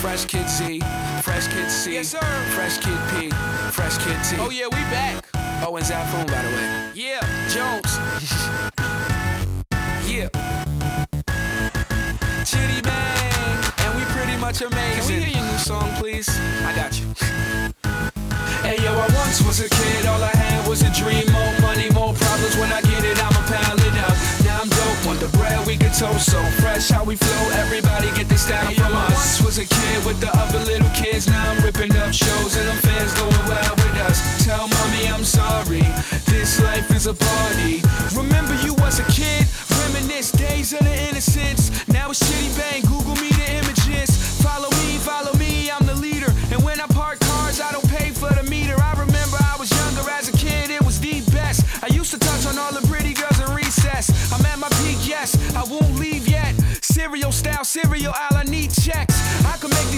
Fresh Kid Z, Fresh Kid C, yes, sir. Fresh Kid P, Fresh Kid T. Oh yeah, we back. Oh, and Zafoon, by the way. Yeah, Jones. yeah. Chitty Bang, and we pretty much amazing. Can we hear your new song, please? I got you. hey yo, I once was a kid. Toast. So fresh how we flow, everybody get this down from us. Once was a kid with the other little kids. Now I'm ripping up shows and them fans going wild with us. Tell mommy I'm sorry, this life is a party. Remember you was a kid, reminisce days of the innocence. Now it's shitty bang, yes, I won't leave yet. Cereal style, cereal aisle, I need checks. I can make these